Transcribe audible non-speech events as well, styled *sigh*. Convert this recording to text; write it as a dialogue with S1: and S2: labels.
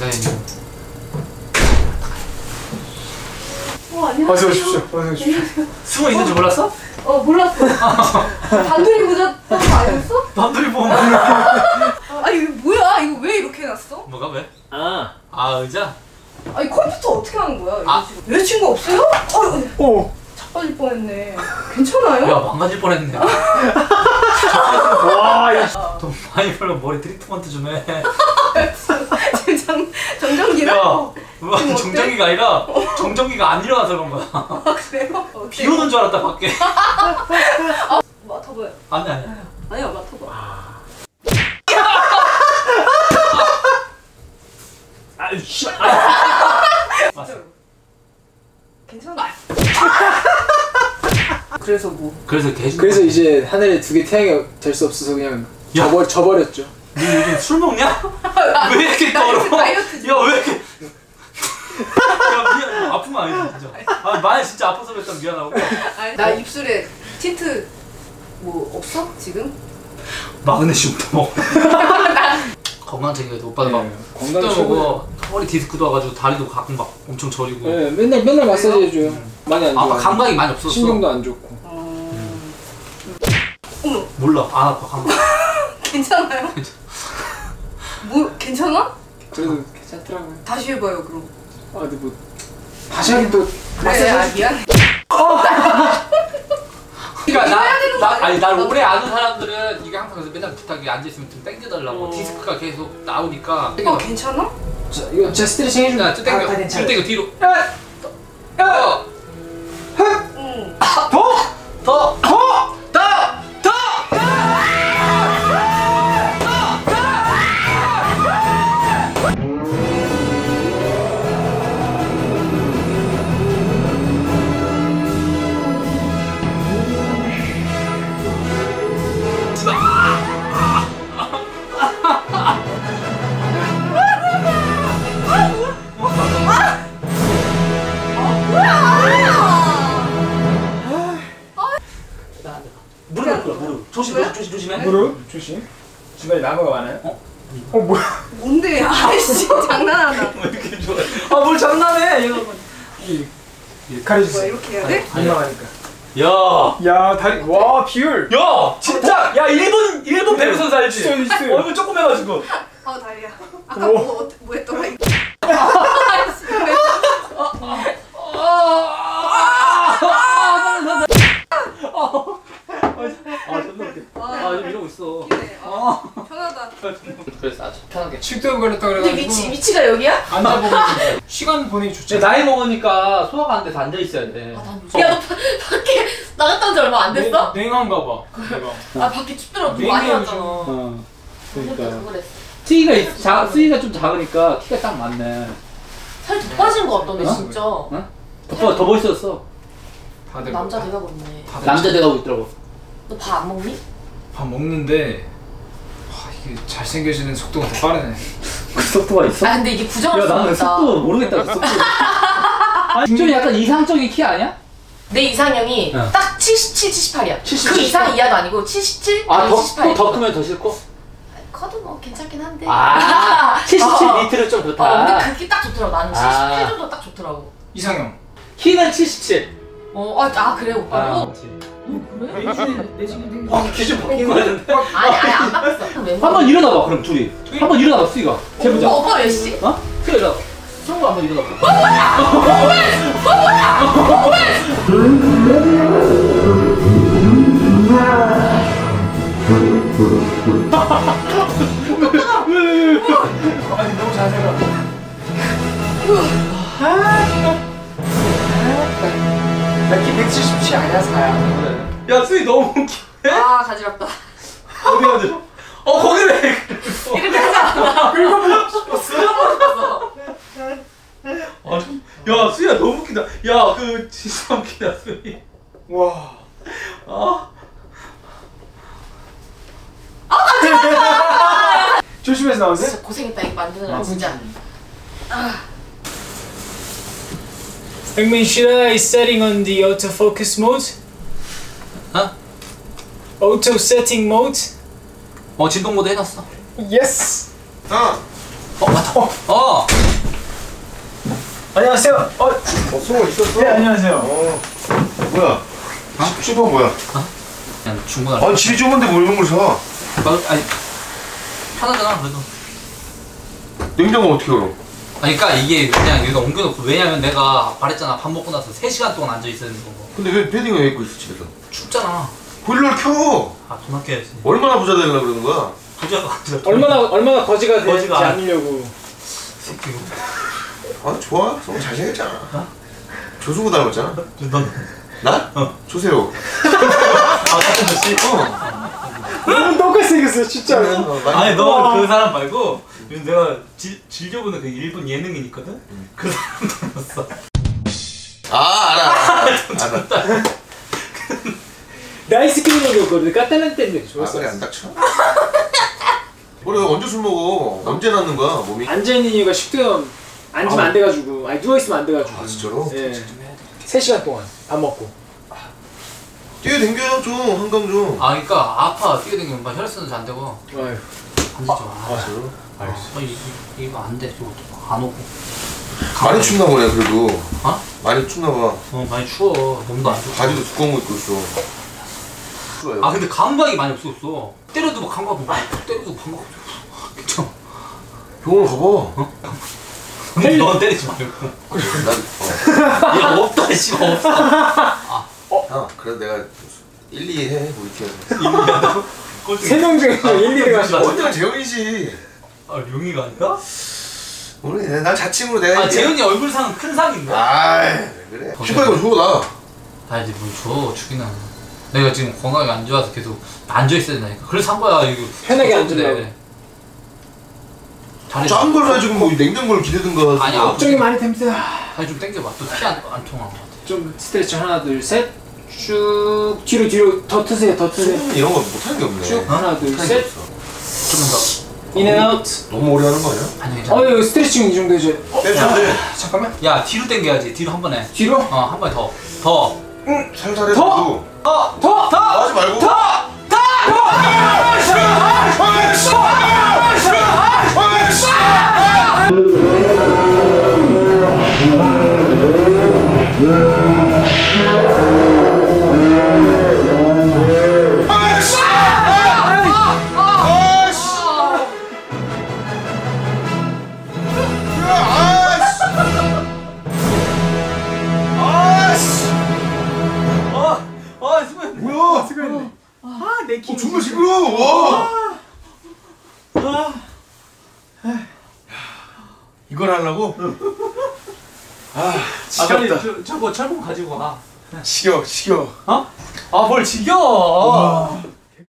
S1: 앉아있는
S2: 어 안녕하세요.
S3: 어서 오십시오. 어서 오십시오.
S1: 숨어 있는 줄 몰랐어?
S2: 어 몰랐어. *laughs* 단둘이 보자던 거 아니었어?
S1: 남들이 보면
S2: 아 *laughs* 이거 뭐야? 이거 왜 이렇게 해놨어?
S1: 뭐가 왜?
S3: 아.
S1: 아 의자?
S2: 아니 컴퓨터 어떻게 하는 거야? 이거
S1: 아.
S2: 지금 여자친구 없어요? 어
S3: 오.
S2: 자빠질 뻔했네. 괜찮아요?
S1: 야 망가질 뻔했네
S3: 와, 이거.
S1: 돈 많이 벌고 머리 트리트먼트 좀해
S2: 정 정전기나?
S1: 야, *laughs*
S2: 어때?
S1: 정전기가 아니라 정전기가 안 일어나서 그런 거야.
S2: 아 그래요?
S1: 비 오는 줄 알았다 밖에. *laughs*
S2: 맡아봐요.
S1: 아니 아니.
S2: 아니야 맡아봐.
S3: 아, *laughs* 씨. 아.
S1: 맞아.
S2: 괜찮아. 그래서 뭐?
S1: 그래서 개.
S3: 그래서 이제 하늘에 두 개 태양이 될 수 없어서 그냥
S1: 야.
S3: 저버 저버렸죠.
S1: 니 요즘 술 먹냐? 왜 이렇게 떨어?
S2: 다이어트 중.
S1: 야왜 이렇게? 야 미안 아픈 거 아니지 아 많이 진짜 아파서 그랬다 미안하고.
S2: 나 입술에 틴트 뭐 없어 지금?
S1: 마그네슘도 먹어. *laughs* 건강 챙겨야 오빠도 막
S3: 네,
S1: 건강
S3: 건강
S1: 먹고 허리 디스크도 와가지고 다리도 가끔 막 엄청 저리고.
S3: 네, 맨날 맨날 마사지 해줘요. 많이
S1: 안아
S3: 좋아.
S1: 감각이 많이 없었어.
S3: 신경도 안 좋고.
S2: 어... 어머
S1: 몰라 안 아파 감각. *laughs*
S2: 괜찮아요? 뭐 괜찮아?
S3: 그래도 괜찮더라고요.
S2: 다시 해봐요 그럼.
S3: 아, 근데 뭐 다시 하긴 또
S2: 그래 아 미안.
S1: 그러니까 나, 나?
S2: 아니
S1: 날 오래 아는 사람들은 이게 항상 그래서 맨날 부탁이 앉아 있으면 좀 땡겨달라고
S3: 어.
S1: 디스크가 계속 나오니까.
S2: 어 괜찮아?
S3: 자, 이거 제 스트레칭 해주면
S1: 땡겨, 다쭉
S3: 괜찮아요.
S1: 땡겨 뒤로. 조심, 조심, 조심, 조심해.
S3: 무릎 조심. 중간에 나무가 많아요.
S1: 어?
S3: 어 뭐야?
S2: 뭔데? *laughs* 아이씨 장난하나.
S1: 왜 이렇게 좋아해? 아, 뭘 장난해? 얘가.
S3: 이
S2: 뭐야
S3: 가려주세요.
S2: 이렇게 해야 돼?
S3: 민망하니까.
S1: 야,
S3: 야 다리 와 비율.
S1: 야, 진짜, 야, 일본, 일본 배구 선수 알지?
S3: 있어요, 있어요.
S1: 얼굴 조금 해가지고.
S2: 아 다리야. 아까
S3: 오.
S2: 뭐, 어- 뭐 했더라 이거. 아이씨, 왜-
S1: 아, 존나 웃겨. 아, 지금 이러고 있어.
S2: 웃기네. 아, 편하다.
S1: 그래서 아주 편하게.
S3: 칙도 걸렸다
S2: 근데
S3: 그래가지고
S2: 위치 위치가 여기야?
S3: 앉아보고 시간 보내기.
S1: 제 나이 먹으니까 소화가 안 돼서 앉아 있어야 돼.
S2: 야너 밖에 나갔다 지 얼마 안 됐어?
S3: 냉 한가 봐. 내가.
S2: 아 밖에 춥더라고 많이 왔잖아.
S1: 어.
S2: 그러니까 그랬어.
S1: 수위가 있- 자, 수위가 좀 작으니까 키가 딱 맞네.
S2: 살이 더 빠진 거 같던데
S1: 어?
S2: 진짜.
S1: 더, 더 멋있었어.
S2: 남자 그렇네.
S3: 다들
S1: 남자 돼가고 있더라고.
S2: 너 밥 안 먹니?
S3: 밥 먹는데 와, 이게 잘생겨지는 속도가 더 빠르네. *laughs*
S1: 그 속도가 있어?
S2: 아 근데 이게 부정할
S1: 야, 나는
S2: 없다.
S1: 속도 모르겠다. 그 속도. *laughs* 아니, 좀 약간 이상적인 키 아니야?
S2: 내 이상형이
S1: 어.
S2: 딱 77, 78이야.
S1: 77,
S2: 그 이상 이하도 아니고 77,
S1: 아, 더,
S2: 78.
S1: 또더 크면 더 싫고?
S2: 커도 뭐 괜찮긴 한데.
S1: 아, *laughs* 77
S2: 어.
S1: 니트는 좀
S2: 어,
S1: 좋다.
S2: 근데 그게 딱 좋더라고. 나는 78
S1: 아.
S2: 정도 딱 좋더라고.
S3: 이상형.
S1: 키는 77.
S2: 어, 아, 아 그래 오빠.
S1: 아,
S2: 어,
S1: 그렇지.
S2: 그래?
S1: 아, 기준 바뀐 거 같은데?
S2: 아니 아니 안 바꿨어.
S1: 한번 일어나봐, 그럼 둘이. 한번 일어나봐, 수위가. 재보자.
S2: 어, 오빠 몇 시?
S1: 어? 수위가 일어나. 성우 한번 일어나봐.
S3: 아니 너무 자세가. 나 키 177 아니야 4야.
S1: 야, 수위 너무 웃기네?
S2: 아 가지럽다.
S1: 어디 가지? 어, 거기 왜?
S2: 이렇게 하자.
S1: 아, 좀- 야, 수위야 너무 웃기다. 야, 그, 진짜 웃기다, 수위.
S3: 와.
S1: 아.
S3: 조심해서 나오세요.
S2: 진짜 고생했다 이거 만드느라 진짜.
S4: Hengmin, should I setting on the autofocus mode?
S1: Huh?
S4: Auto setting mode?
S1: 어 진동 모드 해놨어.
S3: Yes.
S5: 아,
S1: 어 맞다. 어.
S3: 안녕하세요. 어,
S5: 어, 승호 있었어?
S3: 네 안녕하세요.
S5: 어, 뭐야? 집 좁아 뭐야?
S1: 그냥 중고나.
S5: 아니 집이 좁은데 뭘 이런 걸 사?
S1: 어, 아니 편하잖아 그래도.
S5: 냉장고 어떻게 열어?
S1: 아니 그러니까 이게 그냥 여기다 옮겨놓고 왜냐면 내가 말했잖아 밥 먹고 나서 3시간 동안 앉아 있어야 되는 거.
S5: 근데 왜 패딩을 왜 입고 있어 집에서?
S1: 춥잖아.
S5: 보일러를 켜!
S1: 아돈 아껴야지.
S5: 얼마나 부자 되려고 그러는 거야?
S1: 부자가 아니라
S3: 얼마나 얼마나 거지가 되지
S1: 거지가 아니-
S3: 않으려고.
S1: 새끼.
S5: 아 좋아 성우 잘생겼잖아 조승우 닮았잖아
S1: 넌.
S5: 나?
S1: 어.
S5: 조세호 *laughs*
S1: 아 같은 듯이.
S3: 너무 똑같이 생겼어 진짜로.
S5: 어,
S1: 아니 너 그 사람 말고 요즘 내가 지, 즐겨보는 그 일본 예능인 있거든? 그 사람 닮았어
S5: 아 알아 알아 *laughs* 알아
S3: nice game이었거든. 까탈란 때문에
S5: 아
S3: 좋았어.
S5: 그래 안 닥쳐 우리 언제 술 먹어? 언제 낫는 거야 몸이?
S3: 앉아 있는 이유가 식도염 앉으면 안 돼가지고 아니 누워 있으면 안 돼가지고.
S5: 아 진짜로?
S3: 예. 3 시간 동안 밥 먹고.
S5: 뛰어댕겨요 좀 한강 좀.
S1: 아 그니까 아파 뛰어다니면. 막 혈액순환 잘안 되고.
S3: 아휴.
S1: 안 되죠 아,
S5: 진짜로?
S1: 아, 이, 이- 이거 안 돼. 저거 안 오고.
S5: 많이 춥나 보네 그래도.
S1: 어?
S5: 많이 춥나 봐.
S1: 어 많이 추워. 몸도 안 좋고.
S5: 바지도 두꺼운 거 입고 있어. 추워요.
S1: 아 근데 감각이 많이 없었어. 때려도 막 감각 없고 때려도 감각 없어. 괜찮아.
S5: 병원 가봐.
S1: 근데 넌 때리지 말고.
S5: 난,
S1: 야 없다 어.
S5: 형 그래도 내가 1, 2 해, 뭐 이렇게 *laughs*
S1: 꼴등
S3: 세명 중에
S1: 아,
S3: 1, 2를 가지고.
S5: 언제가 재현이지
S1: 아 룡이가 아니라?
S5: 오늘 난 자칭으로 내가
S1: 아
S5: 이제-
S1: 재현이 얼굴상 큰 상인데?
S5: 아이 왜 그래 슈퍼이거 줘 나.
S1: 아 이제 뭘줘 주기는 내가 지금 건강이 안 좋아서 계속 앉아 있어야 된다니까 그래서 한 거야 이거
S3: 편하게 앉으려고.
S1: 돼. 다리
S5: 짠 걸로 해가지고 뭐 냉장고를 기대든가
S1: 아니,
S3: 걱정이 많이 됩니다.
S1: 다리 좀 당겨봐 또 피안안 통한 거 같아
S3: 좀 stretch 하나 둘 셋. 쭉 뒤로 뒤로 더 트세요 더 트세요.
S5: 음, 이런 거 못하는 게 없네
S3: 쭉 하나 둘
S5: 못하는 게
S3: 셋.
S5: 없어.
S1: 조금
S3: in and out.
S5: 너무 오래 하는 거 아니야?
S1: 더 아니 괜찮아
S3: 어 이거 스트레칭 이 정도 해줘야 돼. 어,
S5: 빼주는데
S3: 잠깐만.
S1: 야 뒤로 당겨야지 뒤로 한 번에
S3: 뒤로.
S1: 어한 번에 더더
S5: 살살 해도
S1: 더!
S3: 더. 더. 내 키.
S5: 어, 정말 시끄러워. 와. 이걸 하려고?
S1: 아아
S5: 지겹다.
S1: 저, 저거 철봉 가지고 와.
S5: 지겨 지겨
S1: 어? 아 뭘 지겨